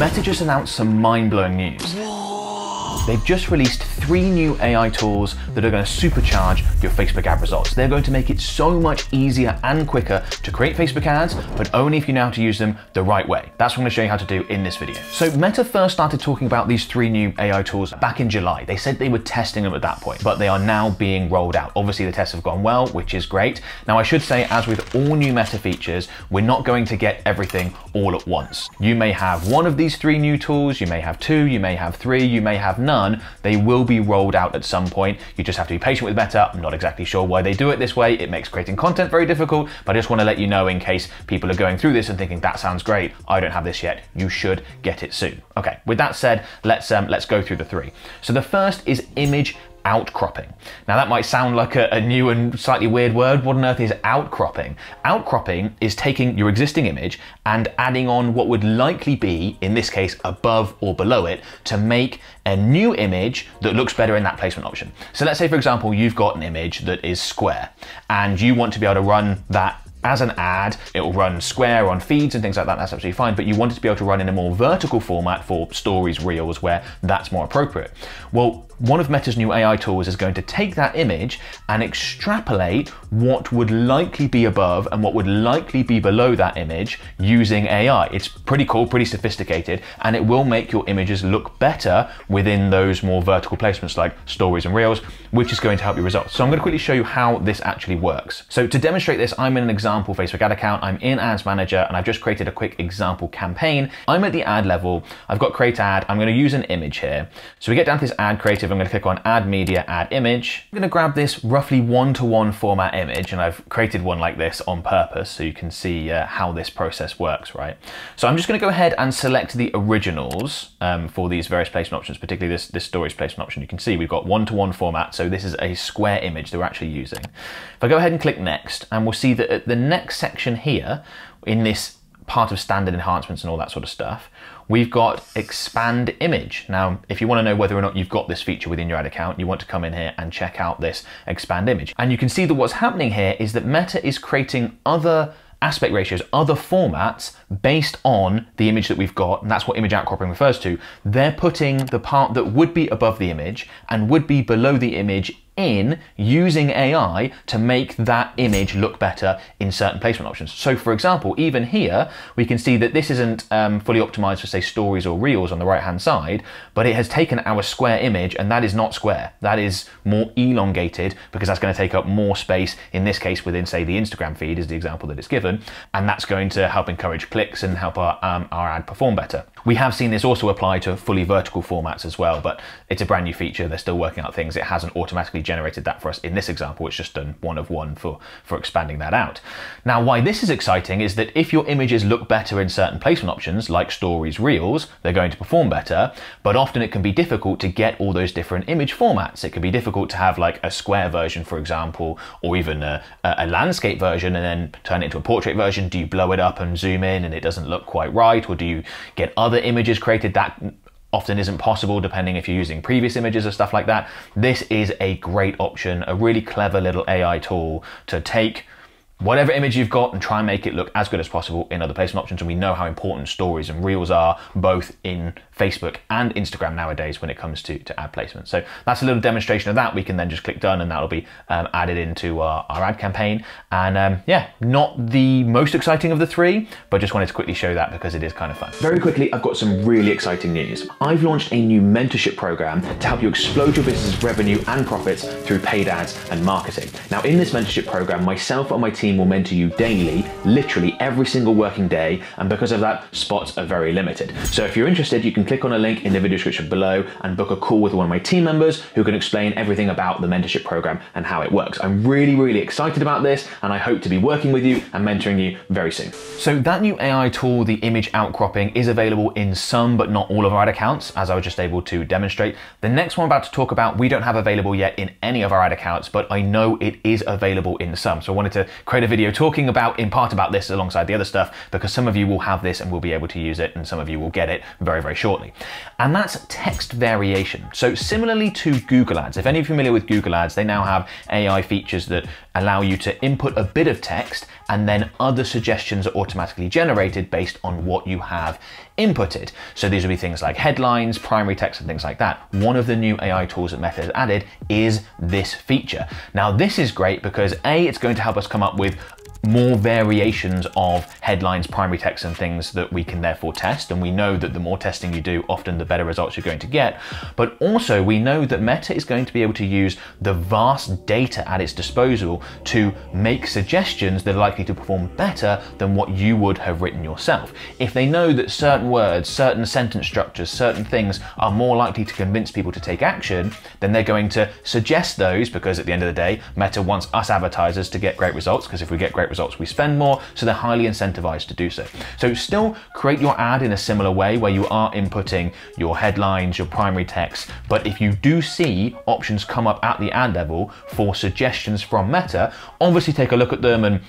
Meta just announced some mind-blowing news. They've just released three new AI tools that are going to supercharge your Facebook ad results. They're going to make it so much easier and quicker to create Facebook ads, but only if you know how to use them the right way. That's what I'm going to show you how to do in this video. So Meta first started talking about these three new AI tools back in July. They said they were testing them at that point, but they are now being rolled out. Obviously the tests have gone well, which is great. Now I should say, as with all new Meta features, we're not going to get everything all at once. You may have one of these three new tools, you may have two, you may have three, you may have none. They will be rolled out at some point. You just have to be patient with Meta. I'm not exactly sure why they do it this way. It makes creating content very difficult, but I just want to let you know in case people are going through this and thinking that sounds great. I don't have this yet. You should get it soon. Okay, with that said, let's um, let's go through the three. So the first is image outcropping. Now that might sound like a, a, new and slightly weird word. What on earth is outcropping? Outcropping is taking your existing image and adding on what would likely be, in this case, above or below it to make a new image that looks better in that placement option. So let's say, for example, you've got an image that is square and you want to be able to run that as an ad, it will run square on feeds and things like that, that's absolutely fine, but you want it to be able to run in a more vertical format for stories, reels, where that's more appropriate. Well, one of Meta's new AI tools is going to take that image and extrapolate what would likely be above and what would likely be below that image using AI. It's pretty cool, pretty sophisticated, and it will make your images look better within those more vertical placements like stories and reels, which is going to help your results. So I'm going to quickly show you how this actually works. So to demonstrate this, I'm in an example Facebook ad account, I'm in Ads Manager, and I've just created a quick example campaign. I'm at the ad level, I've got create ad, I'm going to use an image here. So we get down to this ad creative I'm going to click on add media, add image. I'm going to grab this roughly one-to-one -one format image and I've created one like this on purpose so you can see uh, how this process works, right? So I'm just going to go ahead and select the originals um, for these various placement options, particularly this, this stories placement option. You can see we've got one-to-one -one format, so this is a square image that we're actually using. If I go ahead and click next, and we'll see that at the next section here, in this part of standard enhancements and all that sort of stuff, we've got expand image. Now, if you want to know whether or not you've got this feature within your ad account, you want to come in here and check out this expand image. And you can see that what's happening here is that Meta is creating other aspect ratios, other formats based on the image that we've got, and that's what image outcropping refers to. They're putting the part that would be above the image and would be below the image in using AI to make that image look better in certain placement options. So for example, even here, we can see that this isn't um, fully optimized for say stories or reels on the right hand side, but it has taken our square image and that is not square. That is more elongated because that's going to take up more space, in this case within say the Instagram feed is the example that it's given, and that's going to help encourage clicks and help our, um, our ad perform better. We have seen this also apply to fully vertical formats as well, but it's a brand new feature. They're still working out things. It hasn't automatically generated that for us in this example. It's just done one of one for, for expanding that out. Now, why this is exciting is that if your images look better in certain placement options, like stories, reels, they're going to perform better, but often it can be difficult to get all those different image formats. It can be difficult to have like a square version, for example, or even a, a landscape version and then turn it into a portrait version. Do you blow it up and zoom in and it doesn't look quite right? Or do you get other images created that often isn't possible depending if you're using previous images or stuff like that. This is a great option, a really clever little AI tool to take whatever image you've got and try and make it look as good as possible in other placement options. And we know how important stories and reels are both in Facebook and Instagram nowadays when it comes to, to ad placement. So that's a little demonstration of that. We can then just click done and that'll be um, added into our, our, ad campaign. And um, yeah, not the most exciting of the three, but just wanted to quickly show that because it is kind of fun. Very quickly, I've got some really exciting news. I've launched a new mentorship program to help you explode your business's revenue and profits through paid ads and marketing. Now in this mentorship program, myself and my team will mentor you daily, literally every single working day. And because of that, spots are very limited. So if you're interested, you can click on a link in the video description below and book a call with one of my team members who can explain everything about the mentorship program and how it works. I'm really, really excited about this and I hope to be working with you and mentoring you very soon. So that new AI tool, the image outcropping, is available in some but not all of our ad accounts, as I was just able to demonstrate. The next one I'm about to talk about, we don't have available yet in any of our ad accounts, but I know it is available in some. So I wanted to create a video talking about, in part about this alongside the other stuff, because some of you will have this and will be able to use it and some of you will get it very, very shortly shortly. And that's text variation. So similarly to Google Ads, if any of you are familiar with Google Ads, they now have AI features that allow you to input a bit of text and then other suggestions are automatically generated based on what you have inputted. So these will be things like headlines, primary text, and things like that. One of the new AI tools that Meta has added is this feature. Now, this is great because A, it's going to help us come up with more variations of headlines, primary text, and things that we can therefore test. And we know that the more testing you do, often the better results you're going to get. But also, we know that Meta is going to be able to use the vast data at its disposal to make suggestions that are likely to perform better than what you would have written yourself. If they know that certain words, certain sentence structures, certain things are more likely to convince people to take action, then they're going to suggest those because at the end of the day, Meta wants us advertisers to get great results because if we get great results, we spend more, so they're highly incentivized to do so. So still create your ad in a similar way where you are inputting your headlines, your primary text, but if you do see options come up at the ad level for suggestions from Meta, obviously take a look at them and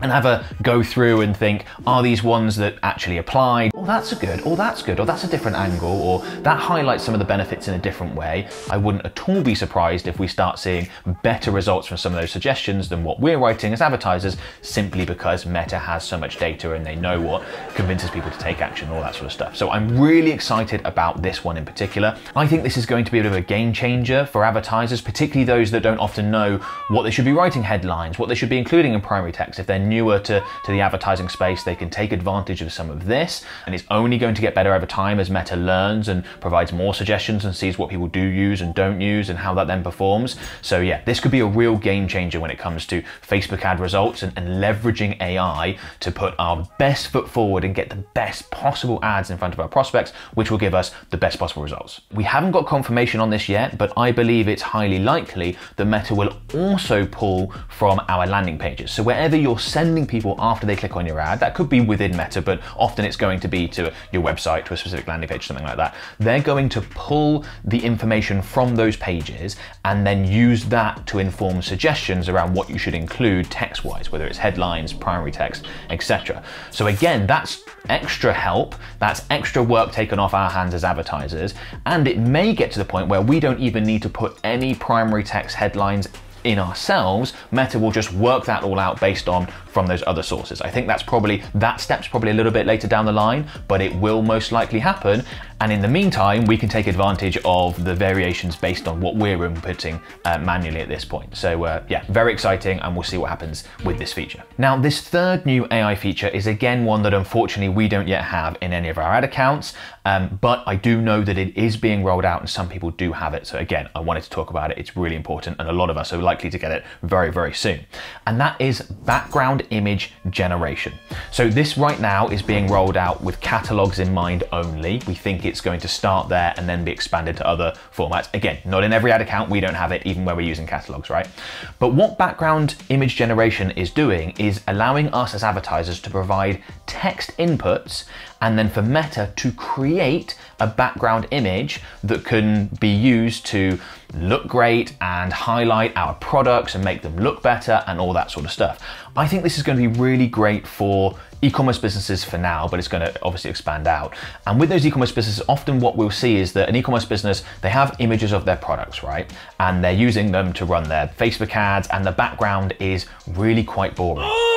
and have a go through and think, are these ones that actually apply? Oh, that's a good, or that's good, or that's a different angle, or that highlights some of the benefits in a different way. I wouldn't at all be surprised if we start seeing better results from some of those suggestions than what we're writing as advertisers, simply because Meta has so much data and they know what convinces people to take action, all that sort of stuff. So I'm really excited about this one in particular. I think this is going to be a bit of a game changer for advertisers, particularly those that don't often know what they should be writing headlines, what they should be including in primary text. If they're newer to, to the advertising space, they can take advantage of some of this. And it's only going to get better over time as Meta learns and provides more suggestions and sees what people do use and don't use and how that then performs. So, yeah, this could be a real game changer when it comes to Facebook ad results and, and leveraging AI to put our best foot forward and get the best possible ads in front of our prospects, which will give us the best possible results. We haven't got confirmation on this yet, but I believe it's highly likely that Meta will also pull from our landing pages. So, wherever you're sending people after they click on your ad. That could be within Meta, but often it's going to be to your website, to a specific landing page, something like that. They're going to pull the information from those pages and then use that to inform suggestions around what you should include text wise, whether it's headlines, primary text, etc. So, again, that's extra help, that's extra work taken off our hands as advertisers, and it may get to the point where we don't even need to put any primary text headlines in ourselves, Meta will just work that all out based on from those other sources. I think that's probably, that step's probably a little bit later down the line, but it will most likely happen. And in the meantime, we can take advantage of the variations based on what we're inputting uh, manually at this point. So uh, yeah, very exciting and we'll see what happens with this feature. Now, this third new AI feature is again one that unfortunately we don't yet have in any of our ad accounts, um, but I do know that it is being rolled out and some people do have it. So again, I wanted to talk about it. It's really important and a lot of us are likely to get it very, very soon. And that is background image generation. So this right now is being rolled out with catalogs in mind only. We think it's going to start there and then be expanded to other formats. Again, not in every ad account, we don't have it even where we're using catalogs, right? But what background image generation is doing is allowing us as advertisers to provide text inputs and then for Meta to create a background image that can be used to look great and highlight our products and make them look better and all that sort of stuff. I think this is going to be really great for e-commerce businesses for now, but it's going to obviously expand out. And with those e-commerce businesses, often what we'll see is that an e-commerce business, they have images of their products, right? And they're using them to run their Facebook ads and the background is really quite boring.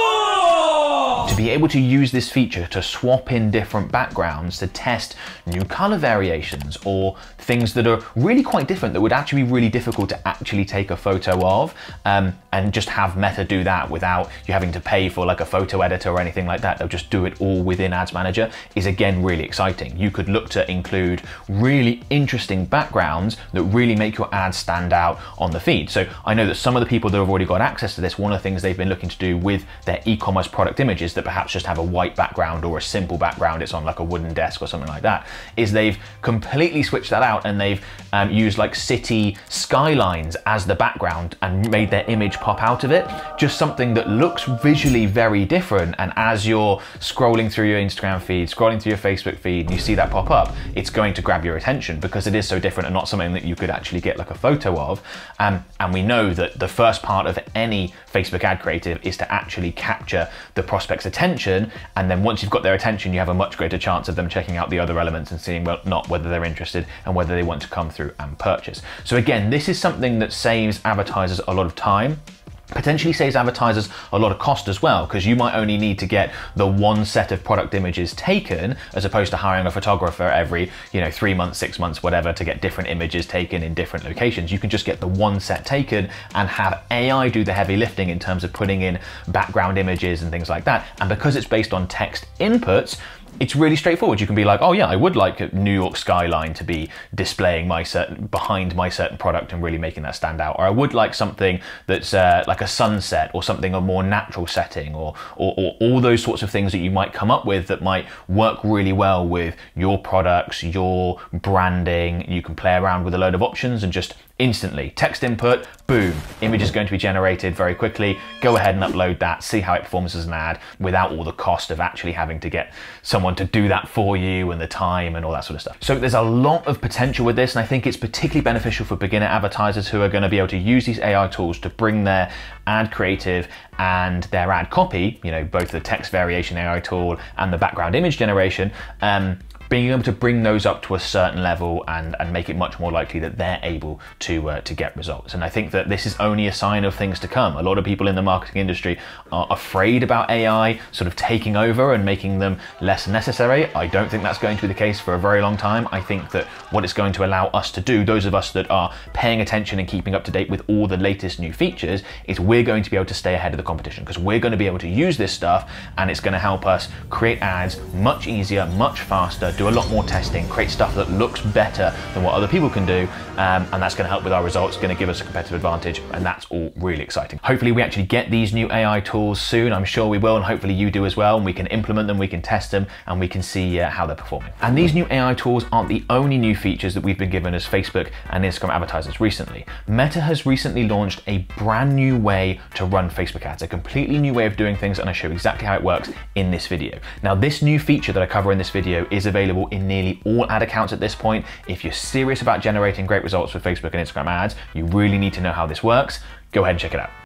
To be able to use this feature to swap in different backgrounds to test new color variations or things that are really quite different that would actually be really difficult to actually take a photo of um, and just have Meta do that without you having to pay for like a photo editor or anything like that. They'll just do it all within Ads Manager is again really exciting. You could look to include really interesting backgrounds that really make your ads stand out on the feed. So I know that some of the people that have already got access to this, one of the things they've been looking to do with their e-commerce product images that perhaps just have a white background or a simple background, it's on like a wooden desk or something like that, is they've completely switched that out and they've um, used like city skylines as the background and made their image pop out of it. Just something that looks visually very different. And as you're scrolling through your Instagram feed, scrolling through your Facebook feed, and you see that pop up, it's going to grab your attention because it is so different and not something that you could actually get like a photo of. Um, and we know that the first part of any Facebook ad creative is to actually capture the prospect's attention. And then once you've got their attention, you have a much greater chance of them checking out the other elements and seeing well, not whether they're interested and whether they want to come through and purchase. So again, this is something that saves advertisers a lot of time potentially saves advertisers a lot of cost as well because you might only need to get the one set of product images taken as opposed to hiring a photographer every you know three months six months whatever to get different images taken in different locations. You can just get the one set taken and have ai do the heavy lifting in terms of putting in background images and things like that. And because it's based on text inputs it's really straightforward. You can be like, oh yeah, I would like a New York skyline to be displaying my certain behind my certain product and really making that stand out, or I would like something that's uh, like a sunset or something a more natural setting, or, or, or all those sorts of things that you might come up with that might work really well with your products, your branding. You can play around with a load of options and just instantly. Text input, boom, image is going to be generated very quickly. Go ahead and upload that, see how it performs as an ad without all the cost of actually having to get someone to do that for you and the time and all that sort of stuff. So there's a lot of potential with this, and I think it's particularly beneficial for beginner advertisers who are going to be able to use these AI tools to bring their ad creative and their ad copy, you know, both the text variation AI tool and the background image generation, um, being able to bring those up to a certain level and, and make it much more likely that they're able to uh, to get results. And I think that this is only a sign of things to come. A lot of people in the marketing industry are afraid about AI sort of taking over and making them less necessary. I don't think that's going to be the case for a very long time. I think that what it's going to allow us to do, those of us that are paying attention and keeping up to date with all the latest new features, is we're going to be able to stay ahead of the competition because we're going to be able to use this stuff and it's going to help us create ads much easier, much faster, do a lot more testing, create stuff that looks better than what other people can do, um, and that's going to help with our results, going to give us a competitive advantage, and that's all really exciting. Hopefully, we actually get these new AI tools soon. I'm sure we will, and hopefully, you do as well. And we can implement them, we can test them, and we can see uh, how they're performing. And these new AI tools aren't the only new features that we've been given as Facebook and Instagram advertisers recently. Meta has recently launched a brand new way to run Facebook ads, a completely new way of doing things, and I show exactly how it works in this video. Now, this new feature that I cover in this video is available in nearly all ad accounts at this point. If you're serious about generating great results with Facebook and Instagram ads, you really need to know how this works. Go ahead and check it out.